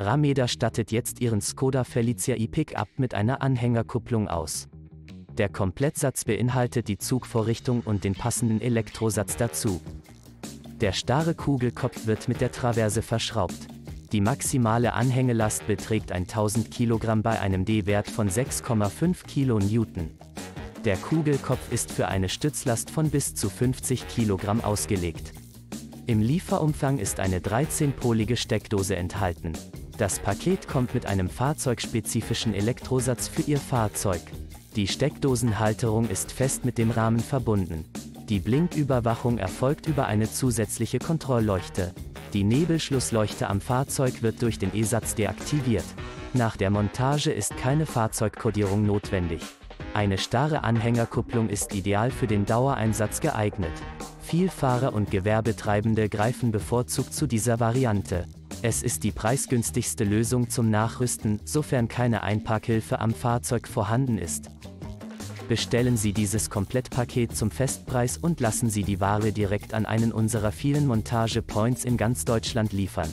Rameda stattet jetzt ihren Skoda Felicia e-Pickup mit einer Anhängerkupplung aus. Der Komplettsatz beinhaltet die Zugvorrichtung und den passenden Elektrosatz dazu. Der starre Kugelkopf wird mit der Traverse verschraubt. Die maximale Anhängelast beträgt 1000 kg bei einem D-Wert von 6,5 kN. Der Kugelkopf ist für eine Stützlast von bis zu 50 kg ausgelegt. Im Lieferumfang ist eine 13-polige Steckdose enthalten. Das Paket kommt mit einem fahrzeugspezifischen Elektrosatz für Ihr Fahrzeug. Die Steckdosenhalterung ist fest mit dem Rahmen verbunden. Die Blinküberwachung erfolgt über eine zusätzliche Kontrollleuchte. Die Nebelschlussleuchte am Fahrzeug wird durch den E-Satz deaktiviert. Nach der Montage ist keine Fahrzeugkodierung notwendig. Eine starre Anhängerkupplung ist ideal für den Dauereinsatz geeignet. Vielfahrer und Gewerbetreibende greifen bevorzugt zu dieser Variante. Es ist die preisgünstigste Lösung zum Nachrüsten, sofern keine Einparkhilfe am Fahrzeug vorhanden ist. Bestellen Sie dieses Komplettpaket zum Festpreis und lassen Sie die Ware direkt an einen unserer vielen Montage-Points in ganz Deutschland liefern.